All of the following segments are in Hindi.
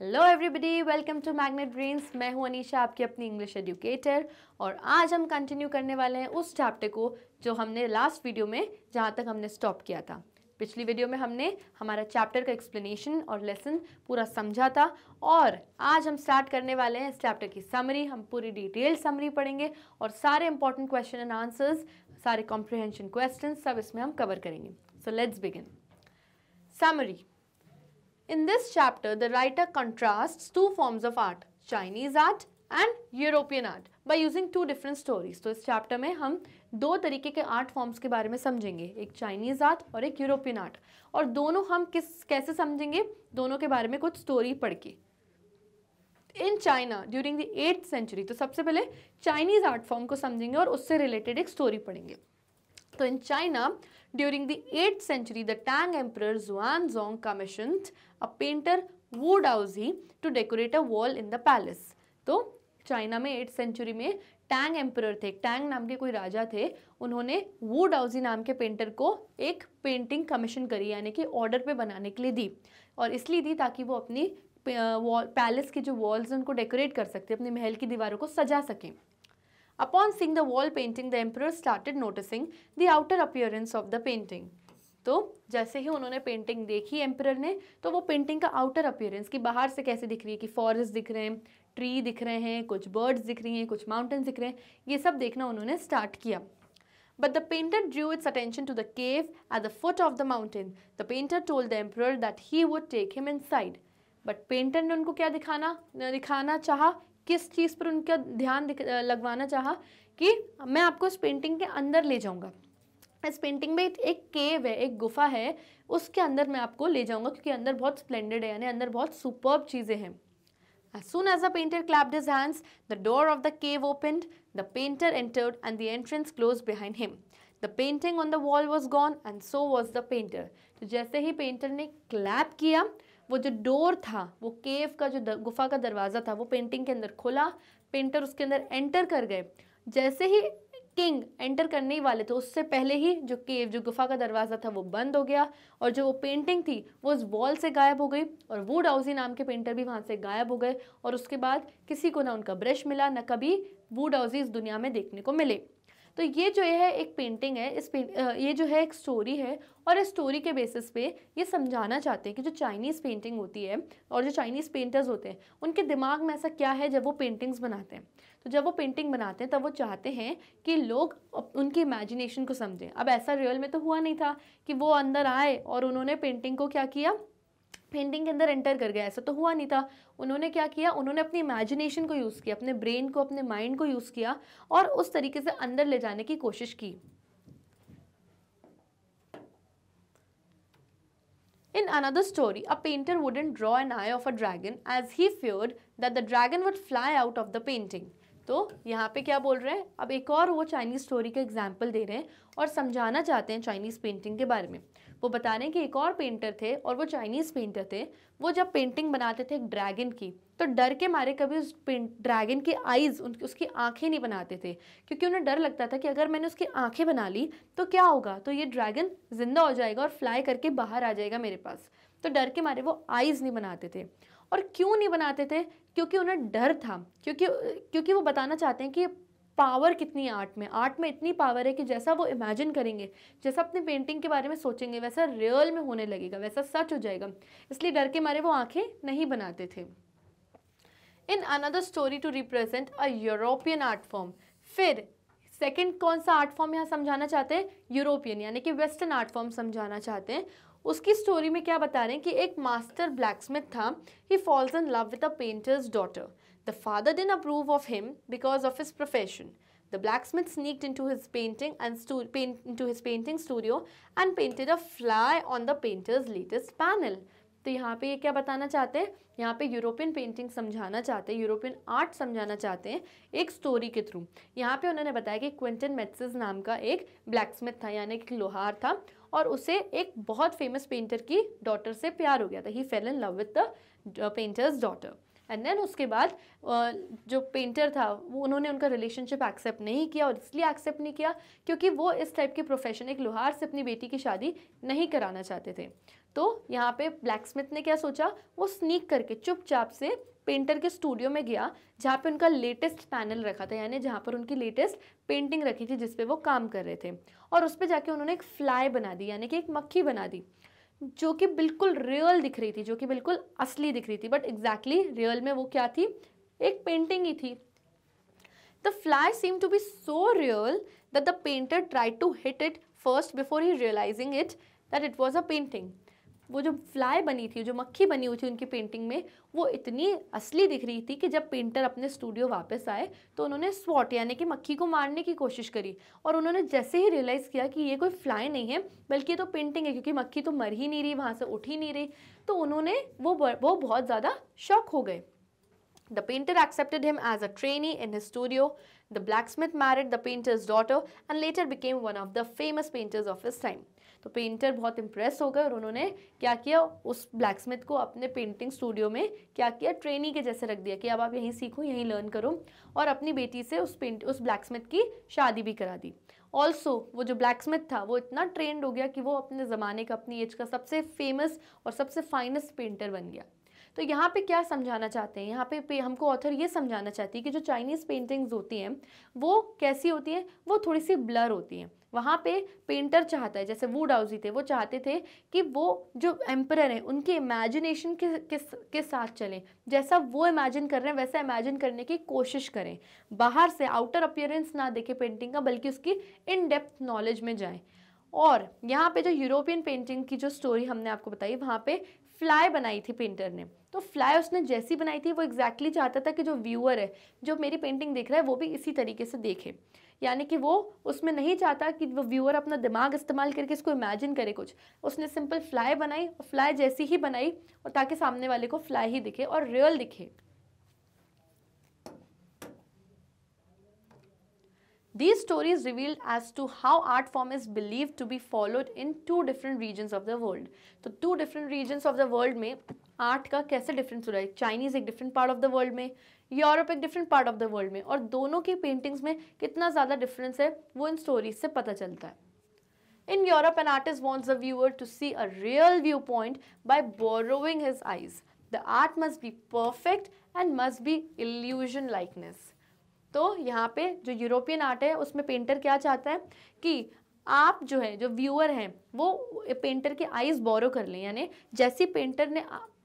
Hello everybody welcome to magnet brains मैं हूँ अनीशा, आपकी अपनी इंग्लिश एजुकेटर और आज हम कंटिन्यू करने वाले हैं उस चैप्टर को जो हमने लास्ट वीडियो में, जहाँ तक हमने स्टॉप किया था। पिछली वीडियो में हमने हमारा चैप्टर का एक्सप्लेनेशन और लेसन पूरा समझा था। और आज हम स्टार्ट करने वाले हैं इस चैप्टर की समरी हम पूरी डिटेल समरी पढ़ेंगे और सारे इंपॉर्टेंट क्वेश्चन एंड आंसर्स सारे कॉम्प्रिहेंशन क्वेश्चन सब इसमें हम कवर करेंगे। So let's begin summary In this chapter, the writer contrasts two forms of art, Chinese art and European art by using two different stories. तो इस चैप्टर में हम दो तरीके के आर्ट फॉर्म्स के बारे में समझेंगे एक चाइनीज़ आर्ट और एक यूरोपियन आर्ट और दोनों हम किस कैसे समझेंगे? दोनों के बारे में कुछ स्टोरी पढ़ के। In China during the eighth century तो सबसे पहले चाइनीज़ आर्ट फॉर्म को समझेंगे और उससे रिलेटेड एक स्टोरी पढ़ेंगे। तो in in China, during the 8th century, the Tang Emperor Xuanzong commissioned a painter Wu Daozi to decorate a wall in the palace. तो चाइना में एट सेंचुरी में टैंग एम्पर थे। टैंग नाम के कोई राजा थे। उन्होंने वू डाउजी नाम के पेंटर को एक पेंटिंग कमीशन करी यानी कि ऑर्डर पे बनाने के लिए दी। और इसलिए दी ताकि वो अपनी पैलेस के जो वॉल्स हैं उनको डेकोरेट कर सकते अपने महल की दीवारों को सजा सकें। Upon seeing the wall painting the emperor started noticing the outer appearance of the painting. तो जैसे ही उन्होंने पेंटिंग देखी एम्पर ने तो वो पेंटिंग का आउटर अपियरेंस कि बाहर से कैसे दिख रही है कि फॉरेस्ट दिख रहे हैं ट्री दिख रहे हैं, कुछ बर्ड्स दिख रही हैं, कुछ माउंटेन्स दिख रहे हैं, ये सब देखना उन्होंने स्टार्ट किया. But the painter drew its attention to the cave at the foot of the mountain the painter told the emperor that he would take him inside but painter ने उनको क्या दिखाना दिखाना चाहा? किस चीज़ पर उनका ध्यान लगवाना चाहा कि मैं आपको इस पेंटिंग के अंदर ले जाऊँगा इस पेंटिंग में एक केव है एक गुफा है उसके अंदर मैं आपको ले जाऊँगा क्योंकि अंदर बहुत स्प्लेंडेड है यानी अंदर बहुत सुपर्ब चीज़ें हैं As soon as the painter clapped his hands, the door of the cave opened, the painter entered and the entrance closed behind him. The painting on the wall was gone and so was the painter. तो जैसे ही पेंटर ने क्लैप किया वो जो डोर था, वो केव का जो गुफा का दरवाज़ा था, वो पेंटिंग के अंदर खोला, पेंटर उसके अंदर एंटर कर गए। जैसे ही किंग एंटर करने ही वाले थे, उससे पहले ही जो केव, जो गुफा का दरवाज़ा था, वो बंद हो गया और जो वो पेंटिंग थी, वो उस वॉल से गायब हो गई और वो डाउजी नाम के पेंटर भी वहाँ से गायब हो गए और उसके बाद किसी को ना उनका ब्रश मिला, ना कभी वो डाउजी इस दुनिया में देखने को मिले। तो ये जो है एक पेंटिंग है, इस पेंट ये जो है एक स्टोरी है और इस स्टोरी के बेसिस पे ये समझाना चाहते हैं कि जो चाइनीज़ पेंटिंग होती है और जो चाइनीज़ पेंटर्स होते हैं, उनके दिमाग में ऐसा क्या है जब वो पेंटिंग्स बनाते हैं? तो जब वो पेंटिंग बनाते हैं, तब वो चाहते हैं कि लोग उनकी इमेजिनेशन को समझें। अब ऐसा रियल में तो हुआ नहीं था कि वो अंदर आए और उन्होंने पेंटिंग को क्या किया? पेंटिंग के अंदर एंटर कर गया ऐसा तो हुआ नहीं था उन्होंने क्या किया उन्होंने अपनी इमेजिनेशन को यूज़ किया अपने ब्रेन को अपने माइंड को यूज़ किया और उस तरीके से अंदर ले जाने की कोशिश की In another story, a painter wouldn't draw an eye of a dragon as he feared that the dragon would fly out of the painting. तो यहाँ पे क्या बोल रहे हैं? अब एक और वो चाइनीज़ स्टोरी का एग्ज़ाम्पल दे रहे हैं और समझाना चाहते हैं चाइनीज़ पेंटिंग के बारे में। वो बता रहे हैं कि एक और पेंटर थे और वो चाइनीज़ पेंटर थे। वो जब पेंटिंग बनाते थे एक ड्रैगन की तो डर के मारे कभी उस ड्रैगन की आइज़ उसकी आँखें नहीं बनाते थे। क्योंकि उन्हें डर लगता था कि अगर मैंने उसकी आँखें बना ली तो क्या होगा? तो ये ड्रैगन ज़िंदा हो जाएगा और फ्लाई करके बाहर आ जाएगा मेरे पास। तो डर के मारे वो आइज़ नहीं बनाते थे। और क्यों नहीं बनाते थे? क्योंकि उन्हें डर था। क्योंकि क्योंकि वो बताना चाहते हैं कि पावर कितनी है आर्ट में। आर्ट में इतनी पावर है कि जैसा वो इमेजिन करेंगे, जैसा अपनी पेंटिंग के बारे में सोचेंगे, वैसा रियल में होने लगेगा, वैसा सच हो जाएगा। इसलिए डर के मारे वो आँखें नहीं बनाते थे। In another story to represent a European art form फिर सेकेंड कौन सा आर्ट फॉर्म यहाँ समझाना चाहते हैं? यूरोपियन यानी कि वेस्टर्न आर्ट फॉर्म समझाना चाहते हैं। उसकी स्टोरी में क्या बता रहे हैं कि एक मास्टर ब्लैकस्मिथ था। He falls in love with a painter's daughter the father didn't approve of him because of his profession The blacksmith sneaked into his painting and paint, into his painting studio and painted a fly on the painter's latest panel. तो यहाँ पे ये क्या बताना चाहते हैं? यहाँ पे यूरोपियन पेंटिंग समझाना चाहते हैं यूरोपियन आर्ट समझाना चाहते हैं एक स्टोरी के थ्रू यहाँ पे उन्होंने बताया कि क्विंटन मेट्सिस नाम का एक ब्लैकस्मिथ था यानी कि लोहार था। और उसे एक बहुत फ़ेमस पेंटर की डॉटर से प्यार हो गया था। He fell in love with the painter's daughter and then उसके बाद जो पेंटर था, वो उन्होंने उनका रिलेशनशिप एक्सेप्ट नहीं किया और इसलिए एक्सेप्ट नहीं किया क्योंकि वो इस टाइप के प्रोफेशन एक लोहार से अपनी बेटी की शादी नहीं कराना चाहते थे। तो यहाँ पे ब्लैक स्मिथ ने क्या सोचा? वो स्नीक करके, चुपचाप से पेंटर के स्टूडियो में गया, जहाँ पे उनका लेटेस्ट पैनल रखा था, यानी जहाँ पर उनकी लेटेस्ट पेंटिंग रखी थी, जिसपे वो काम कर रहे थे। और उस पर जाके उन्होंने एक फ्लाई बना दी, यानी कि एक मक्खी बना दी, जो कि बिल्कुल रियल दिख रही थी, जो कि बिल्कुल असली दिख रही थी। बट एग्जैक्टली रियल में वो क्या थी? एक पेंटिंग ही थी। The fly seem to be so real that the painter try to hit it first before he realizing it that it was a painting वो जो फ्लाई बनी थी, जो मक्खी बनी हुई थी उनकी पेंटिंग में, वो इतनी असली दिख रही थी कि जब पेंटर अपने स्टूडियो वापस आए तो उन्होंने स्वॉट यानी कि मक्खी को मारने की कोशिश करी और उन्होंने जैसे ही रियलाइज़ किया कि ये कोई फ्लाई नहीं है, बल्कि ये तो पेंटिंग है, क्योंकि मक्खी तो मर ही नहीं रही, वहाँ से उठ ही नहीं रही तो उन्होंने वो वो बहुत ज़्यादा शौक हो गए The painter accepted him as a trainee in his studio. The blacksmith married the painter's daughter and later became one of the famous painters of his time. तो पेंटर बहुत इंप्रेस हो गए और उन्होंने क्या किया, उस ब्लैक स्मिथ को अपने पेंटिंग स्टूडियो में क्या किया ट्रेनी के जैसे रख दिया कि अब आप यहीं सीखो, यहीं लर्न करो और अपनी बेटी से उस पेंट उस ब्लैक स्मिथ की शादी भी करा दी। ऑल्सो वो जो ब्लैक स्मिथ था, वो इतना ट्रेंड हो गया कि वो अपने ज़माने का, अपनी एज का सबसे फ़ेमस और सबसे फाइनेस्ट पेंटर बन गया। तो यहाँ पे क्या समझाना चाहते हैं? यहाँ पे, हमको ऑथर ये समझाना चाहती है कि जो चाइनीज़ पेंटिंग्स होती हैं वो कैसी होती हैं? वो थोड़ी सी ब्लर होती हैं। वहाँ पे पेंटर चाहता है जैसे वुड हाउसी थे वो चाहते थे कि वो जो एम्पर हैं उनके इमेजिनेशन के, के के साथ चलें। जैसा वो इमेजिन कर रहे हैं वैसा इमेजिन करने की कोशिश करें। बाहर से आउटर अपियरेंस ना देखें पेंटिंग का बल्कि उसकी इन डेप्थ नॉलेज में जाएँ। और यहाँ पे जो यूरोपियन पेंटिंग की जो स्टोरी हमने आपको बताई वहाँ पे फ्लाई बनाई थी पेंटर ने। तो फ्लाई उसने जैसी बनाई थी, वो एग्जैक्टली exactly चाहता था कि जो व्यूअर है, जो मेरी पेंटिंग देख रहा है, वो भी इसी तरीके से देखे। यानी कि वो उसमें नहीं चाहता कि वो व्यूअर अपना दिमाग इस्तेमाल करके इसको इमेजिन करे कुछ। उसने सिंपल फ्लाई बनाई, और फ्लाई जैसी ही बनाई, और ताकि सामने वाले को फ्लाई ही दिखे और रियल दिखे। These stories revealed as to how art form is believed to be followed in two different regions of the world. तो two different regions of the world में आर्ट का कैसे डिफरेंस हो रहा है चाइनीज़ एक different part of the world में यूरोप एक different part of the world में और दोनों की पेंटिंग्स में कितना ज़्यादा डिफरेंस है वो इन स्टोरीज से पता चलता है In Europe, an artist wants the viewer to see a real viewpoint by borrowing his eyes. The art must be perfect and must be illusion likeness. तो यहाँ पे जो यूरोपियन आर्ट है, उसमें पेंटर क्या चाहता है कि आप जो है, जो व्यूअर हैं, वो पेंटर के आइज़ बोरो कर लें। यानी जैसी पेंटर ने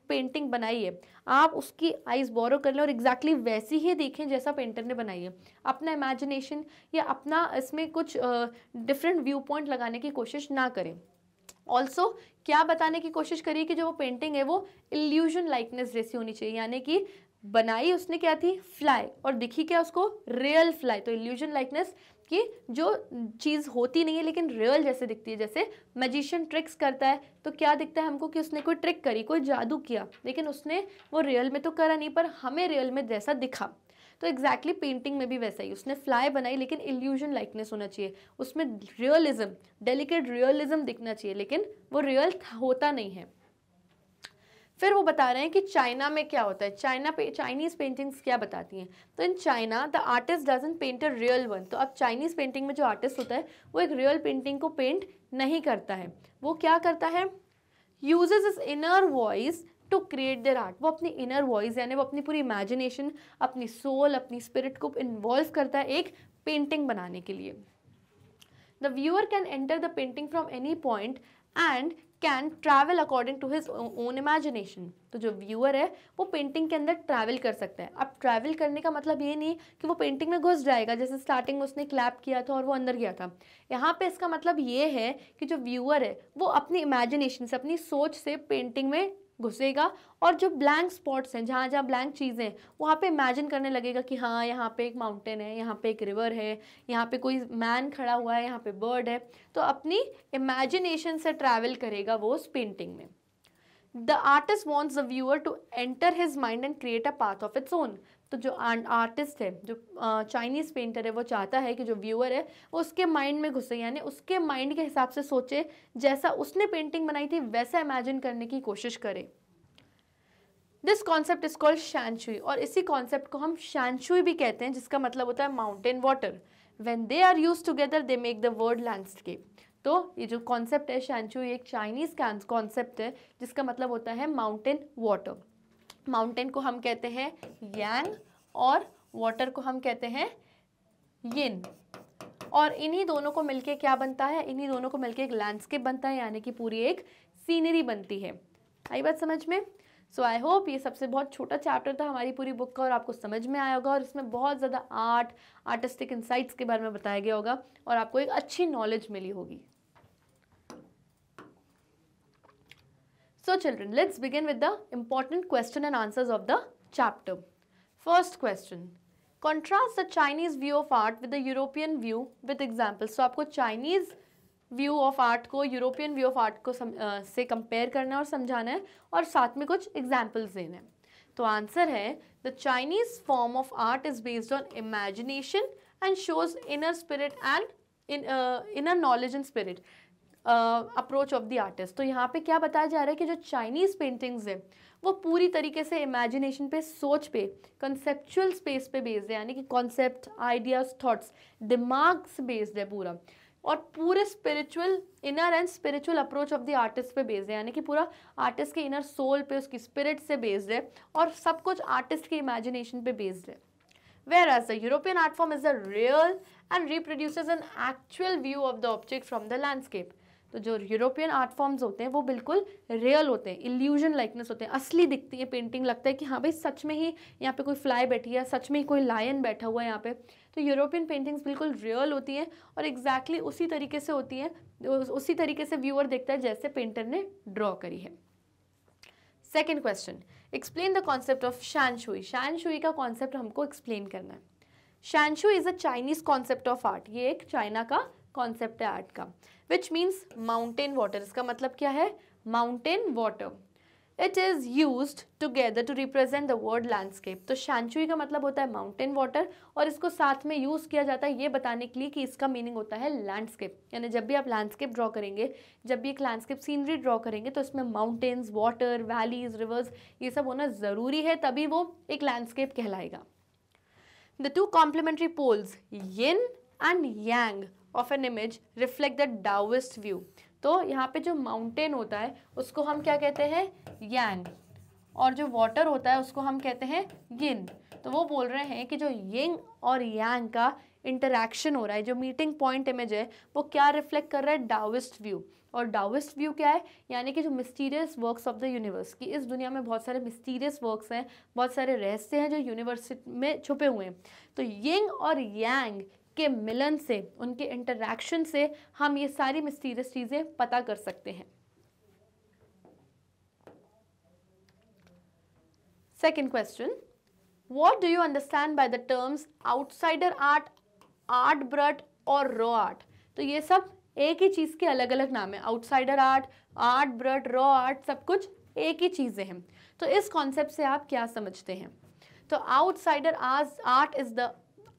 पेंटिंग बनाई है, आप उसकी आइज़ बोरो कर लें और एग्जैक्टली exactly वैसी ही देखें जैसा पेंटर ने बनाई है। अपना इमेजिनेशन या अपना इसमें कुछ डिफरेंट व्यू पॉइंट लगाने की कोशिश ना करें। ऑल्सो क्या बताने की कोशिश करिए कि जो वो पेंटिंग है, वो इल्यूजन लाइकनेस जैसी होनी चाहिए। यानी कि बनाई उसने क्या थी? फ्लाई और दिखी क्या उसको? रियल फ्लाई तो इल्यूजन लाइकनेस कि जो चीज़ होती नहीं है, लेकिन रियल जैसे दिखती है, जैसे मैजिशियन ट्रिक्स करता है तो क्या दिखता है हमको कि उसने कोई ट्रिक करी, कोई जादू किया? लेकिन उसने वो रियल में तो करा नहीं, पर हमें रियल में जैसा दिखा। तो एग्जैक्टली exactly पेंटिंग में भी वैसा ही, उसने फ्लाई बनाई, लेकिन इल्यूजन लाइकनेस होना चाहिए। उसमें रियलिज्म डेलिकेट रियलिज्म दिखना चाहिए, लेकिन वो रियल होता नहीं है। फिर वो बता रहे हैं कि चाइना में क्या होता है? चाइना पे चाइनीज़ पेंटिंग्स क्या बताती हैं? तो in China the artist doesn't paint a real one तो अब चाइनीज़ पेंटिंग में जो आर्टिस्ट होता है, वो एक रियल पेंटिंग को पेंट नहीं करता है। वो क्या करता है? Uses is inner voice to create their art वो अपनी इनर वॉइस यानी वो अपनी पूरी इमेजिनेशन अपनी सोल अपनी स्पिरिट को इन्वॉल्व करता है एक पेंटिंग बनाने के लिए। The viewer can enter the painting from any point and can travel according to his own imagination तो जो व्यूअर है, वो पेंटिंग के अंदर ट्रैवल कर सकता है। अब ट्रैवल करने का मतलब ये नहीं कि वो पेंटिंग में घुस जाएगा। जैसे स्टार्टिंग में उसने क्लैप किया था और वो अंदर गया था। यहाँ पे इसका मतलब ये है कि जो व्यूअर है, वो अपनी इमेजिनेशन से, अपनी सोच से पेंटिंग में घुसेगा और जो ब्लैंक स्पॉट्स हैं, जहाँ जहाँ ब्लैंक चीज़ें हैं, वहाँ पे इमेजिन करने लगेगा कि हाँ यहाँ पे एक माउंटेन है, यहाँ पे एक रिवर है, यहाँ पे कोई मैन खड़ा हुआ है, यहाँ पे बर्ड है। तो अपनी इमेजिनेशन से ट्रैवल करेगा वो उस पेंटिंग में। The artist wants the viewer to enter his mind and create a path of its own तो जो आर्टिस्ट है, जो चाइनीज़ पेंटर है, वो चाहता है कि जो व्यूअर है, वो उसके माइंड में घुसे, यानी उसके माइंड के हिसाब से सोचे, जैसा उसने पेंटिंग बनाई थी, वैसा इमेजिन करने की कोशिश करे। This concept is called shanshui और इसी कॉन्सेप्ट को हम शैनशुई भी कहते हैं, जिसका मतलब होता है mountain water when they are use together they make the word landscape तो ये जो कॉन्सेप्ट है शैंचू एक चाइनीज़ कॉन्सेप्ट है, जिसका मतलब होता है माउंटेन वाटर माउंटेन को हम कहते हैं यांग और वाटर को हम कहते हैं यिन और इन्हीं दोनों को मिलके क्या बनता है? इन्हीं दोनों को मिलके एक लैंडस्केप बनता है, यानी कि पूरी एक सीनरी बनती है। आई बात समझ में? सो आई होप ये सबसे बहुत छोटा चैप्टर था हमारी पूरी बुक का और आपको समझ में आया होगा और इसमें बहुत ज़्यादा आर्ट आर्टिस्टिक इंसाइट्स के बारे में बताया गया होगा और आपको एक अच्छी नॉलेज मिली होगी। So children let's begin with the important question and answers of the chapter first question contrast the Chinese view of art with the European view with examples तो आपको चाइनीज़ व्यू ऑफ़ आर्ट को यूरोपियन व्यू ऑफ़ आर्ट को सम, आ, से कंपेयर करना है और समझाना है और साथ में कुछ एग्जाम्पल्स देने हैं। तो आंसर है the Chinese form of art is based on imagination and shows inner spirit and in inner knowledge and spirit approach of the artist तो यहाँ पे क्या बताया जा रहा है कि जो चाइनीज़ पेंटिंग्स है, वो पूरी तरीके से इमेजिनेशन पे, सोच पे कंसेप्चुअल स्पेस पे बेस्ड है, यानी कि कॉन्सेप्ट आइडियाज़ थॉट्स दिमाग से बेस्ड है पूरा। और पूरे spiritual inner and spiritual approach of the artist पे बेस्ड है, यानी कि पूरा आर्टिस्ट के इनर सोल पे, उसकी स्पिरिट से बेस्ड है, और सब कुछ आर्टिस्ट के इमेजिनेशन पे बेस्ड है। Whereas the European art form is the real and reproduces an actual view of the object from the landscape तो जो यूरोपियन आर्ट फॉर्म्स होते हैं, वो बिल्कुल रियल होते हैं इल्यूजन लाइकनेस होते हैं। असली दिखती है पेंटिंग लगता है कि हाँ भाई, सच में ही यहाँ पे कोई फ्लाई बैठी है, सच में ही कोई लायन बैठा हुआ है यहाँ पे। तो यूरोपियन पेंटिंग्स बिल्कुल रियल होती हैं और एग्जैक्टली exactly उसी तरीके से होती हैं, उसी तरीके से व्यूअर देखता है जैसे पेंटर ने ड्रॉ करी है। Second question explain the concept of shanshui shanshui का कॉन्सेप्ट हमको एक्सप्लेन करना है। Shanshui is a Chinese concept of art ये एक चाइना का कॉन्सेप्ट है आर्ट का विच मीन्स माउंटेन वाटर इसका मतलब क्या है? Mountain water it is use together to represent the word landscape तो शांचुई का मतलब होता है माउंटेन वाटर और इसको साथ में यूज़ किया जाता है ये बताने के लिए कि इसका मीनिंग होता है लैंडस्केप यानी जब भी आप लैंडस्केप ड्रॉ करेंगे, जब भी एक लैंडस्केप सीनरी ड्रॉ करेंगे तो इसमें माउंटेन्स वाटर वैलीज रिवर्स ये सब होना ज़रूरी है, तभी वो एक लैंडस्केप कहलाएगा. The two complementary poles yin and yang of an image reflect the Daoist view तो यहाँ पे जो माउंटेन होता है, उसको हम क्या कहते हैं? यांग और जो वाटर होता है, उसको हम कहते हैं यिन तो वो बोल रहे हैं कि जो यिंग और यांग का इंटरेक्शन हो रहा है, जो मीटिंग पॉइंट इमेज है, वो क्या रिफ्लेक्ट कर रहा है? डाविस्ट व्यू और डाविस्ट व्यू क्या है? यानी कि जो mysterious works of the universe कि इस दुनिया में बहुत सारे मिस्टीरियस वर्क्स हैं, बहुत सारे रहस्य हैं जो यूनिवर्स में छुपे हुए हैं। तो यिंग और यांग के मिलन से, उनके इंटरेक्शन से हम ये सारी मिस्टीरियस चीज़ें पता कर सकते हैं। Second question what do you understand by the terms outsider art art brut और रॉ आर्ट तो ये सब एक ही चीज़ के अलग अलग नाम है। Outsider art art brut raw art सब कुछ एक ही चीज़ें हैं। तो इस कॉन्सेप्ट से आप क्या समझते हैं? तो आउटसाइडर आज art is the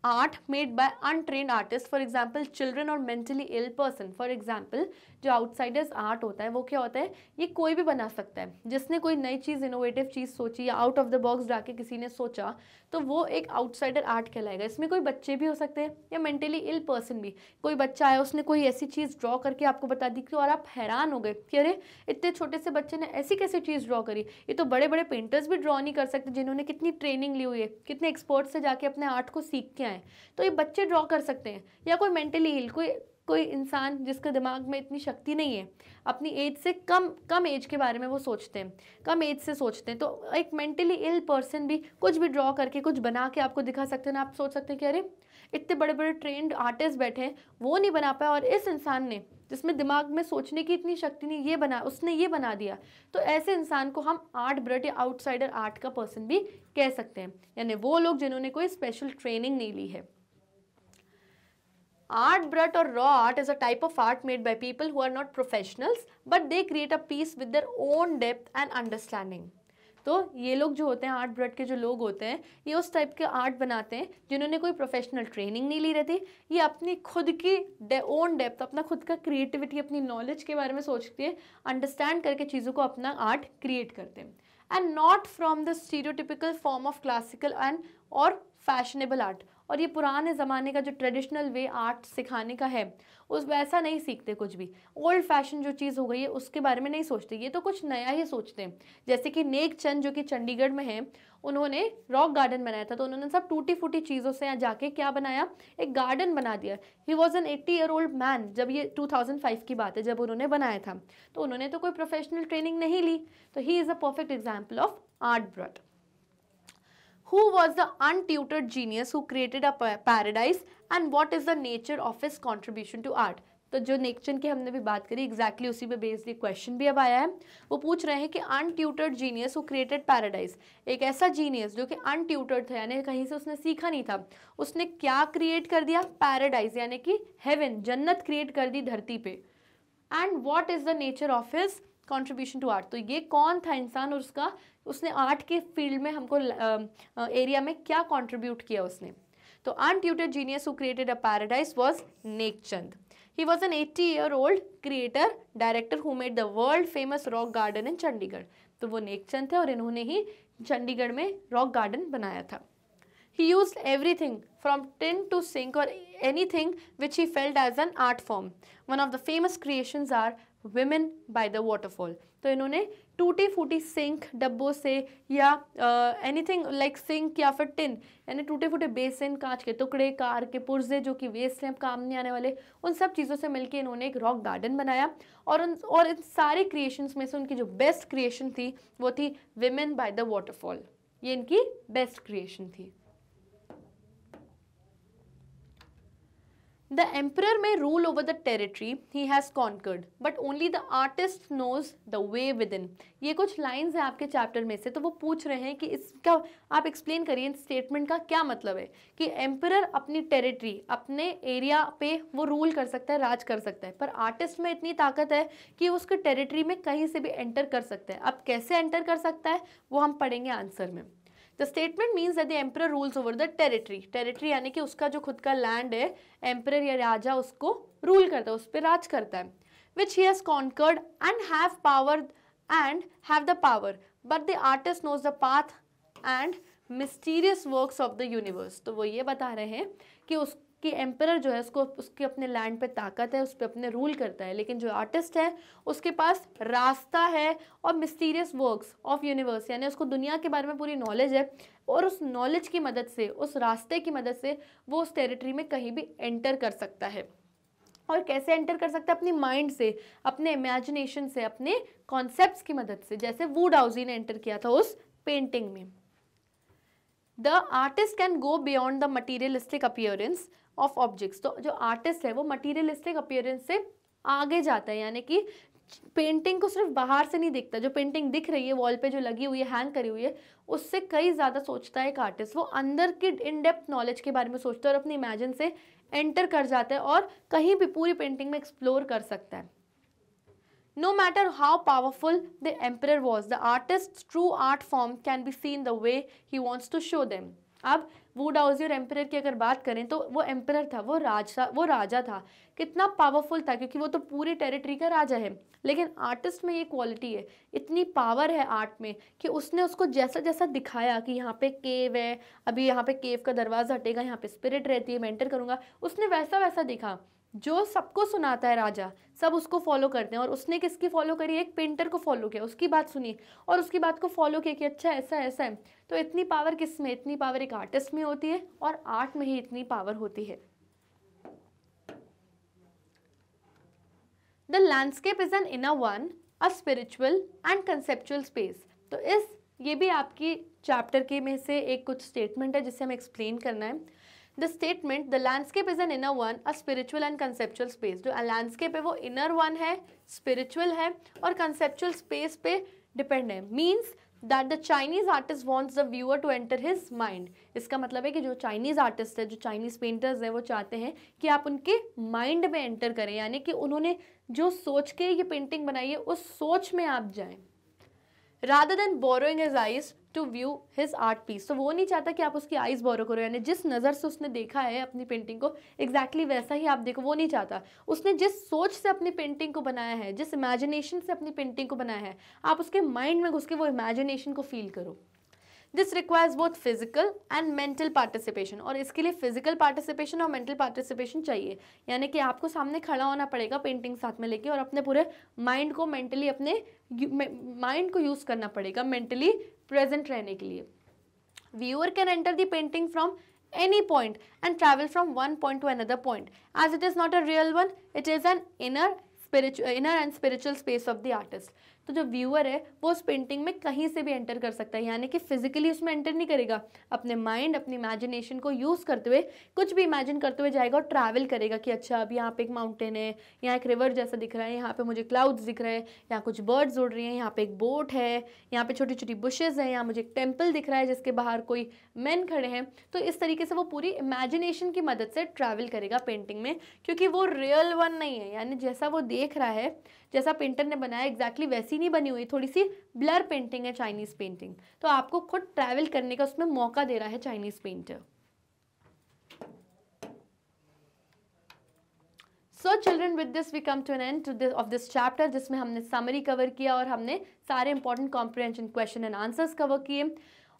art made by untrained artists, for example, children or mentally ill person, for example, जो आउटसाइडर्स आर्ट होता है, वो क्या होता है? ये कोई भी बना सकता है। जिसने कोई नई चीज़ इनोवेटिव चीज़ सोची या आउट ऑफ़ द बॉक्स जाके किसी ने सोचा तो वो एक आउटसाइडर आर्ट कहलाएगा। इसमें कोई बच्चे भी हो सकते हैं या मेंटली इल पर्सन भी। कोई बच्चा आया, उसने कोई ऐसी चीज़ ड्रॉ करके आपको बता दी और आप हैरान हो गए कि अरे, इतने छोटे से बच्चे ने ऐसी कैसी चीज़ ड्रॉ करी? ये तो बड़े बड़े पेंटर्स भी ड्रॉ नहीं कर सकते, जिन्होंने कितनी ट्रेनिंग ली हुई है, कितने एक्सपर्ट से जाके अपने आर्ट को सीख के आए तो ये बच्चे ड्रॉ कर सकते हैं या कोई मेंटली इल कोई कोई इंसान जिसके दिमाग में इतनी शक्ति नहीं है, अपनी एज से कम कम एज के बारे में वो सोचते हैं, कम एज से सोचते हैं तो एक मेंटली इल पर्सन भी कुछ भी ड्रॉ करके, कुछ बना के आपको दिखा सकते हैं, ना आप सोच सकते हैं कि अरे, इतने बड़े बड़े ट्रेंड आर्टिस्ट बैठे हैं, वो नहीं बना पाया और इस इंसान ने, जिसमें दिमाग में सोचने की इतनी शक्ति नहीं, ये बना, उसने ये बना दिया तो ऐसे इंसान को हम आर्ट ब्रट या आउटसाइडर आर्ट का पर्सन भी कह सकते हैं, यानी वो लोग जिन्होंने कोई स्पेशल ट्रेनिंग नहीं ली है। Art brut or raw art is a type of art made by people who are not professionals, but they create a piece with their own depth and understanding. तो ये लोग जो होते हैं आर्ट ब्रट के जो लोग होते हैं, ये उस टाइप के आर्ट बनाते हैं जिन्होंने कोई प्रोफेशनल ट्रेनिंग नहीं ली रहती। ये अपनी खुद की डे ओन डेप्थ अपना खुद का क्रिएटिविटी अपनी नॉलेज के बारे में सोचते हैं अंडरस्टैंड करके चीज़ों को अपना आर्ट क्रिएट करते हैं। And not from the stereotypical form of classical and और फैशनेबल आर्ट और ये पुराने ज़माने का जो ट्रेडिशनल वे आर्ट सिखाने का है, उस वैसा नहीं सीखते कुछ भी। ओल्ड फ़ैशन जो चीज़ हो गई है, उसके बारे में नहीं सोचते। ये तो कुछ नया ही सोचते हैं। जैसे कि नेक चंद जो कि चंडीगढ़ में है, उन्होंने रॉक गार्डन बनाया था तो उन्होंने सब टूटी फूटी चीज़ों से यहाँ जाके क्या बनाया? एक गार्डन बना दिया। He was an eighty year old man जब ये 2005 की बात है, जब उन्होंने बनाया था। तो उन्होंने तो कोई प्रोफेशनल ट्रेनिंग नहीं ली। तो he is a perfect example of art brut who was the untutored genius who created a paradise? And what is the nature of his contribution to art? तो जो नेक्चन की हमने भी बात करी एग्जैक्टली exactly उसी पे बेस्ड ये क्वेश्चन भी अब आया है। वो पूछ रहे हैं कि untutored genius who created paradise एक ऐसा जीनियस जो कि अनट्यूटर्ड था, यानी कहीं से उसने सीखा नहीं था। उसने क्या क्रिएट कर दिया? पैराडाइज यानी कि हेवन जन्नत क्रिएट कर दी धरती पे। And what is the nature of his contribution to art तो ये कौन था इंसान और उसका उसने आर्ट के फ़ील्ड में हमको एरिया में क्या कॉन्ट्रीब्यूट किया उसने? तो untutored genius who created a paradise was Nek Chand he was an eighty year old creator director who made the world famous rock garden in Chandigarh तो वो नेकचंद थे और इन्होंने ही चंडीगढ़ में रॉक गार्डन बनाया था। He used everything from tin to sink or anything which he felt as an art form. One of the famous creations are Women by the Waterfall. तो इन्होंने टूटी फूटी सिंक, डब्बों से या एनीथिंग लाइक सिंक या फिर टिन यानी टूटे फूटे बेसिन कांच के टुकड़े, कार के पुर्जे जो कि वेस्ट हैं काम नहीं आने वाले, उन सब चीज़ों से मिलकर इन्होंने एक रॉक गार्डन बनाया। और उन, और इन सारे क्रिएशंस में से उनकी जो बेस्ट क्रिएशन थी, वो थी विमेन बाय द वाटरफॉल ये इनकी बेस्ट क्रिएशन थी। The emperor may rule over the territory he has conquered, but only the artist knows the way within. ये कुछ लाइंस हैं आपके चैप्टर में से तो वो पूछ रहे हैं कि इसका आप एक्सप्लेन करिए इन स्टेटमेंट का क्या मतलब है? कि एम्पर अपनी टेरिटरी अपने एरिया पे वो रूल कर सकता है राज कर सकता है पर आर्टिस्ट में इतनी ताकत है कि उसके टेरिटरी में कहीं से भी एंटर कर सकता है। अब कैसे एंटर कर सकता है वो हम पढ़ेंगे आंसर में। The statement means that the emperor rules over the territory territory यानी कि उसका जो खुद का लैंड है एम्पर या राजा उसको रूल करता है, उस पर राज करता है। Which he has conquered and have power and have the power but the artist knows the path and mysterious works of the universe तो वो ये बता रहे हैं कि उस कि एम्पर जो है, उसको, उसके अपने लैंड पे ताकत है, उस पर अपने रूल करता है। लेकिन जो आर्टिस्ट है, उसके पास रास्ता है और मिस्टीरियस वर्क्स ऑफ़ यूनिवर्स यानी उसको दुनिया के बारे में पूरी नॉलेज है और उस नॉलेज की मदद से, उस रास्ते की मदद से वो उस टेरिटरी में कहीं भी एंटर कर सकता है। और कैसे एंटर कर सकता है? अपनी माइंड से, अपने इमेजिनेशन से, अपने कॉन्सेप्ट की मदद से। जैसे वूड हाउजी ने एंटर किया था उस पेंटिंग में। The artist can go beyond the materialistic appearance of objects तो जो आर्टिस्ट है वो मटीरियलिस्टिक अपियरेंस से आगे जाता है यानी कि पेंटिंग को सिर्फ़ बाहर से नहीं दिखता। जो पेंटिंग दिख रही है वॉल पे जो लगी हुई है हैंग करी हुई है उससे कई ज़्यादा सोचता है एक आर्टिस्ट वो अंदर की इन डेप्थ नॉलेज के बारे में सोचता है और अपनी इमेजिन से एंटर कर जाता है और कहीं भी पूरी पेंटिंग में एक्सप्लोर कर सकता है। No matter how powerful the emperor was, the artist's true art form can be seen the way he wants to show them. अब वो डाउजी और एम्पर की अगर बात करें तो वो एम्पर था, वो राजा वो राजा था। कितना पावरफुल था, क्योंकि वो तो पूरी टेरिटरी का राजा है। लेकिन आर्टिस्ट में ये क्वालिटी है, इतनी पावर है आर्ट में, कि उसने उसको जैसा जैसा दिखाया कि यहाँ पे केव है, अभी यहाँ पे केव का दरवाज़ा हटेगा, यहाँ पे स्पिरिट रहती है, मैं एंटर करूँगा, उसने वैसा वैसा दिखा। जो सबको सुनाता है राजा, सब उसको फॉलो करते हैं। और उसने किसकी फॉलो करी? एक पेंटर को फॉलो किया। उसकी बात सुनी और उसकी बात को फॉलो किया कि अच्छा ऐसा ऐसा है। तो इतनी पावर किसमें? इतनी पावर एक आर्टिस्ट में होती है और आर्ट में ही इतनी पावर होती है। The landscape is an inner one a spiritual and conceptual space तो इस, ये भी आपकी चैप्टर के में से एक कुछ स्टेटमेंट है जिसे हमें एक्सप्लेन करना है। The statement the landscape is an inner one a spiritual and conceptual space जो लैंडस्केप है वो इनर वन है स्पिरिचुअल है और कंसेप्चुअल स्पेस पे डिपेंड है। Means that the Chinese artist wants the viewer to enter his mind इसका मतलब है कि जो चाइनीज़ आर्टिस्ट है, जो चाइनीज़ पेंटर्स हैं, वो चाहते हैं कि आप उनके माइंड में एंटर करें। यानी कि उन्होंने जो सोच के ये पेंटिंग बनाई है, उस सोच में आप जाएँ। Rather than borrowing his eyes to view his art piece तो वो नहीं चाहता कि आप उसकी आइज़ बोरो करो, यानी जिस नज़र से उसने देखा है अपनी पेंटिंग को एग्जैक्टली exactly वैसा ही आप देखो, वो नहीं चाहता। उसने जिस सोच से अपनी पेंटिंग को बनाया है, जिस इमेजिनेशन से अपनी पेंटिंग को बनाया है, आप उसके माइंड में घुस के वो इमेजिनेशन को फील करो। This requires both physical and mental participation और इसके लिए फ़िज़िकल पार्टिसिपेशन और मेंटल पार्टिसिपेशन चाहिए। यानी कि आपको सामने खड़ा होना पड़ेगा पेंटिंग साथ में लेके, और अपने पूरे माइंड को मेंटली अपने माइंड को यूज़ करना पड़ेगा मेंटली प्रेजेंट रहने के लिए viewer can enter the painting from any point and travel from one point to another point. As it is not a real one, it is an inner spiritual inner and spiritual space of the artist. तो जो व्यूअर है, वो उस पेंटिंग में कहीं से भी एंटर कर सकता है। यानी कि फिजिकली उसमें एंटर नहीं करेगा। अपने माइंड अपनी इमेजिनेशन को यूज़ करते हुए, कुछ भी इमेजिन करते हुए जाएगा और ट्रैवल करेगा कि अच्छा अब यहाँ पे एक माउंटेन है, यहाँ एक रिवर जैसा दिख रहा है, यहाँ पे मुझे क्लाउड्स दिख रहे हैं, यहाँ कुछ बर्ड्स उड़ रही हैं, यहाँ पे एक बोट है, यहाँ पे छोटी छोटी बुशेज हैं, यहाँ मुझे एक टेंपल दिख रहा है जिसके बाहर कोई मैन खड़े हैं। तो इस तरीके से वो पूरी इमेजिनेशन की मदद से ट्रैवल करेगा पेंटिंग में, क्योंकि वो रियल वन नहीं है। यानी जैसा वो देख रहा है जैसा पेंटर ने बनाया एग्जैक्टली exactly वैसी नहीं बनी हुई थोड़ी सी ब्लर पेंटिंग है चाइनीज़ पेंटिंग तो आपको खुद ट्रैवल करने का उसमें मौका दे रहा है Chinese painter so children with this we come to an end of this chapter जिसमें हमने समरी कवर किया और हमने सारे important comprehension question and answers cover किए।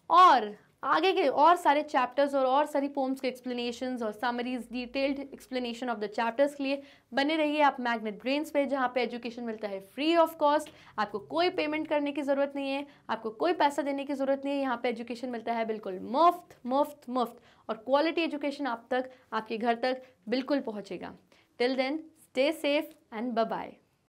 और आगे के और सारे चैप्टर्स और और सारी पोम्स के एक्सप्लेनेशन और summaries detailed explanation of the chapters के लिए बने रहिए आप मैग्नेट ब्रेन्स पे, जहाँ पे एजुकेशन मिलता है फ्री ऑफ़ कॉस्ट आपको कोई पेमेंट करने की ज़रूरत नहीं है, आपको कोई पैसा देने की ज़रूरत नहीं है, यहाँ पे एजुकेशन मिलता है बिल्कुल मुफ़्त मुफ़्त मुफ़्त और क्वालिटी एजुकेशन आप तक, आपके घर तक बिल्कुल पहुँचेगा। Till then stay safe and bye